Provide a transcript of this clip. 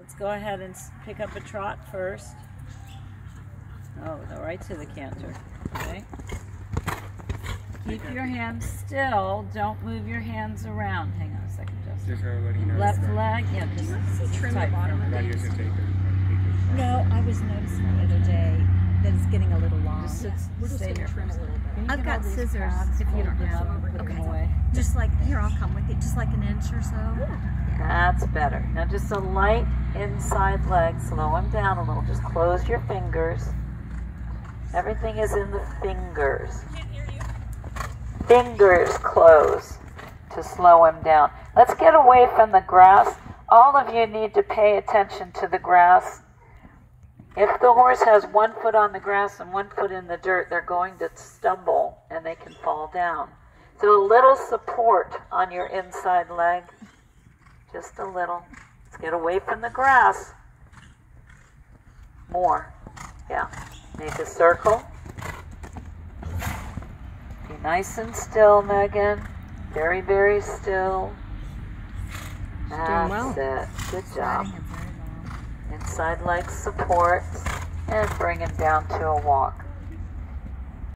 Let's go ahead and pick up a trot first. Oh, go right to the canter. Okay. Keep your hands still. Don't move your hands around. Hang on a second, Justin. Just her letting you know. Left leg, yeah, just Trim the bottom of That it. is your it. No, I was noticing the other day that it's getting a little long. Just sit, We're just stay gonna trim a little bit. I've got scissors if you don't have them. Okay. away? Just like, here, I'll come with it, just like an inch or so. That's better. Now just a light inside leg. Slow him down a little. Just close your fingers. Everything is in the fingers. Fingers close to slow him down. Let's get away from the grass. All of you need to pay attention to the grass. If the horse has one foot on the grass and one foot in the dirt, they're going to stumble and they can fall down. So a little support on your inside leg. Just a little. Let's get away from the grass. More. Yeah. Make a circle. Be nice and still, Megan. Very, very still. That's well. it. Good job. Inside leg support and bring him down to a walk.